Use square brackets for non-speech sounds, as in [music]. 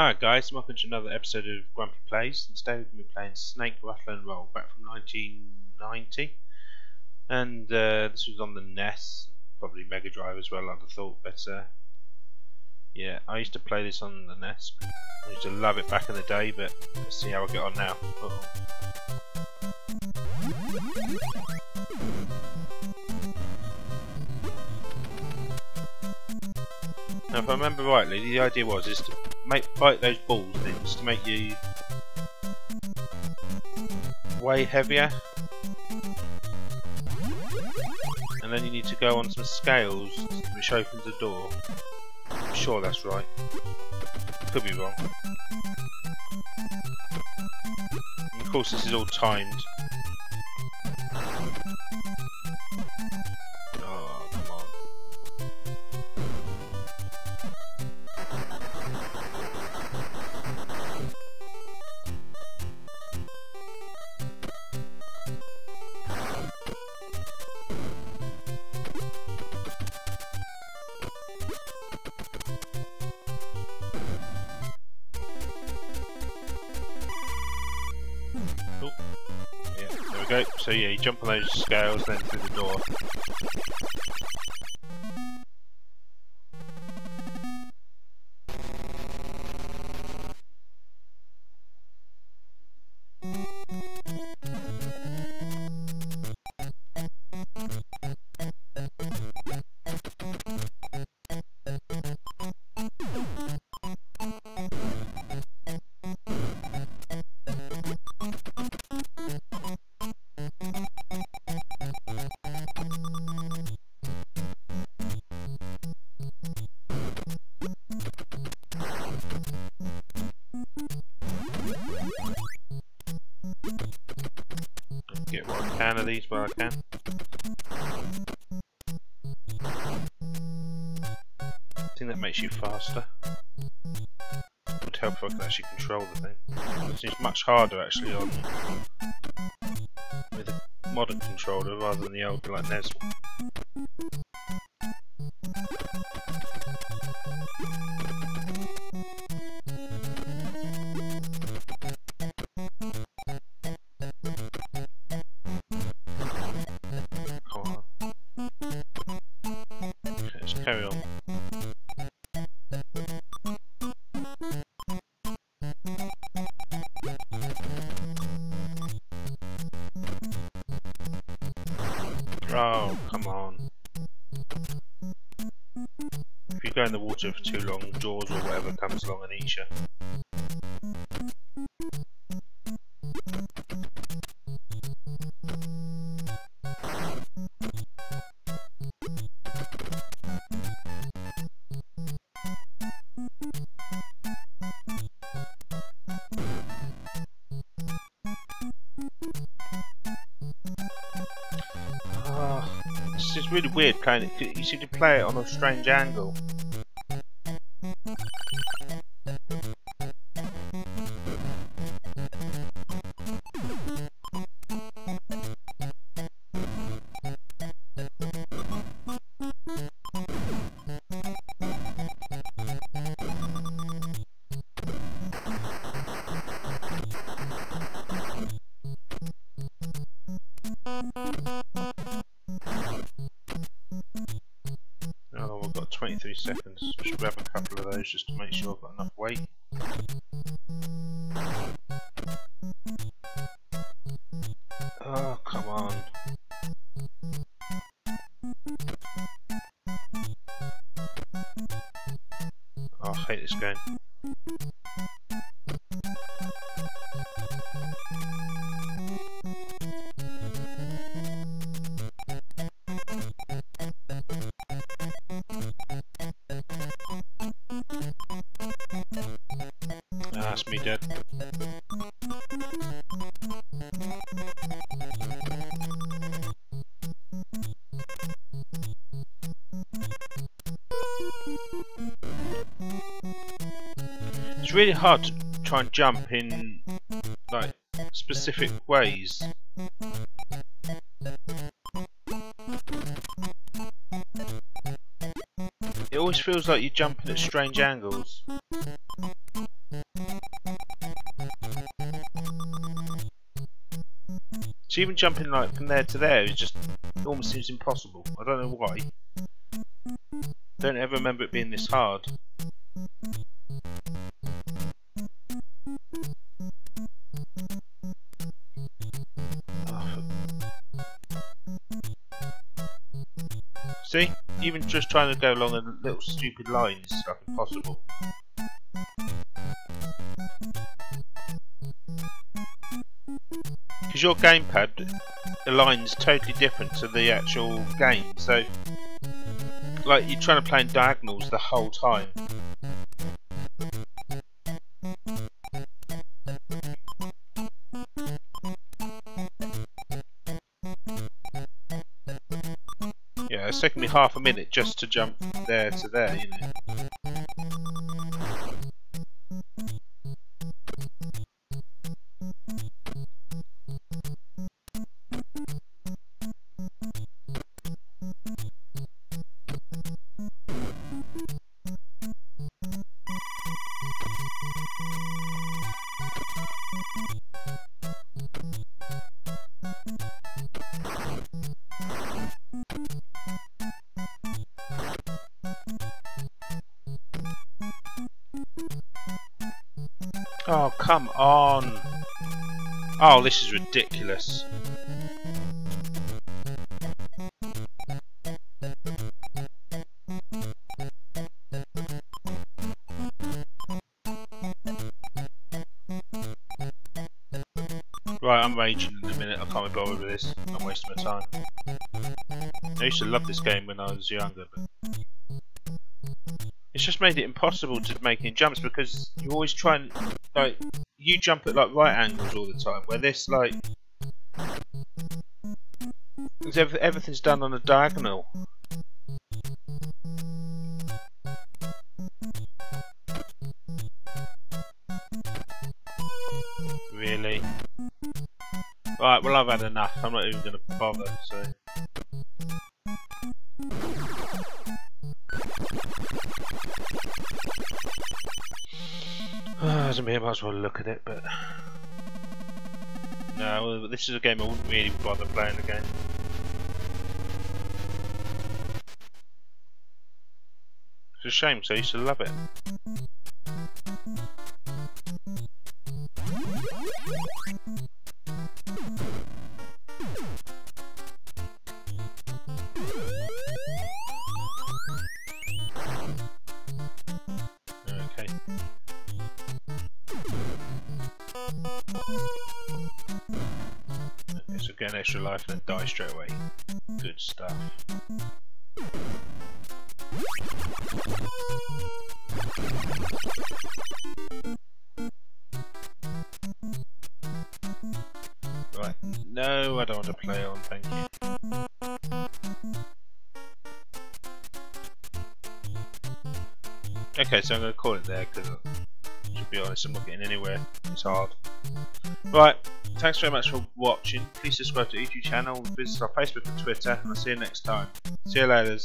Hi guys, welcome to another episode of Grumpy Plays. Today we're going to be playing Snake Rattle and Roll back from 1990. And uh, this was on the NES, probably Mega Drive as well, I'd have thought. But uh, yeah, I used to play this on the NES. I used to love it back in the day, but let's see how I get on now. Uh -oh. Now, if I remember rightly, the idea was is to make fight those balls things to make you way heavier. And then you need to go on some scales which opens the door. I'm sure that's right. Could be wrong. And of course this is all timed. So yeah, you jump on those scales, then through the door. Can of these where I can. I think that makes you faster. Would help if I could actually control the thing. It seems much harder actually on with a modern controller rather than the old like NES Oh, come on. If you go in the water for too long, Jaws or whatever comes along and eats you. It's just really weird kind of you seem to play it on a strange angle seconds. Just grab a couple of those just to make sure I've got enough weight. Oh, come on. Oh, I hate this game. It's really hard to try and jump in like specific ways. It always feels like you're jumping at strange angles. Even jumping like from there to there is just almost seems impossible. I don't know why. Don't ever remember it being this hard. See? Even just trying to go along a little stupid line is like impossible. Because your gamepad aligns totally different to the actual game, so like you're trying to play in diagonals the whole time. Yeah, it's taken me half a minute just to jump there to there, you know. Oh, come on! Oh, this is ridiculous. In a minute. I can't be bothered with this. I'm wasting my time. I used to love this game when I was younger, but it's just made it impossible to make any jumps because you always try and like you jump at like right angles all the time. Where this like everything's done on a diagonal. Well I've had enough. I'm not even going to bother. So. [sighs] Ah, doesn't mean I might as well look at it, but... No, this is a game I wouldn't really bother playing again. It's a shame so I used to love it. Get an extra life and then die straight away. Good stuff. Right, no, I don't want to play on, thank you. Okay, so I'm going to call it there because, be honest, I'm not getting anywhere. It's hard. Right, thanks very much for watching. Please subscribe to the YouTube channel, visit our Facebook and Twitter, and I'll see you next time. See you later.